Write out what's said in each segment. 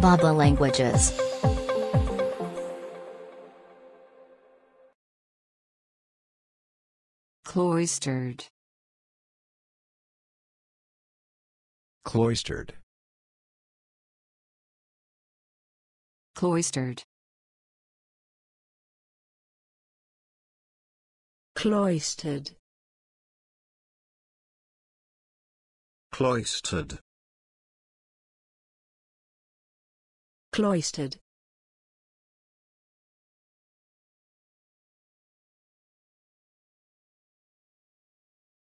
bab.la languages. Cloistered. Cloistered. Cloistered. Cloistered. Cloistered. Cloistered.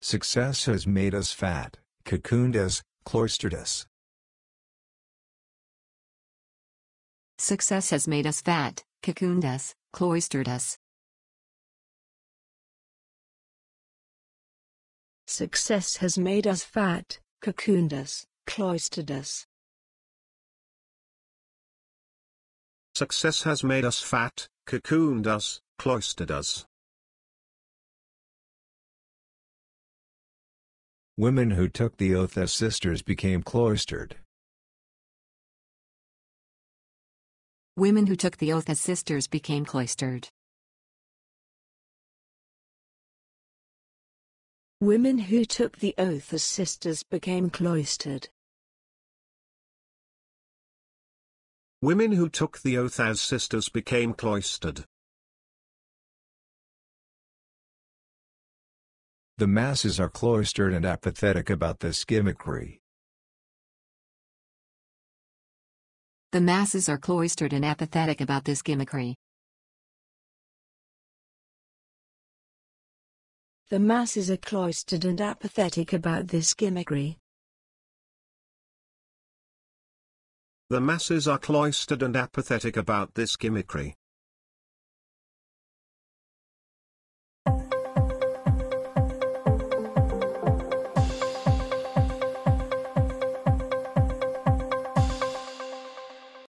Success has made us fat, cocooned us, cloistered us. Success has made us fat, cocooned us, cloistered us. Success has made us fat, cocooned us, cloistered us. Success has made us fat, cocooned us, cloistered us. Women who took the oath as sisters became cloistered. Women who took the oath as sisters became cloistered. Women who took the oath as sisters became cloistered. Women who took the oath as sisters became cloistered. The masses are cloistered and apathetic about this gimmickry. The masses are cloistered and apathetic about this gimmickry. The masses are cloistered and apathetic about this gimmickry. The masses are cloistered and apathetic about this gimmickry.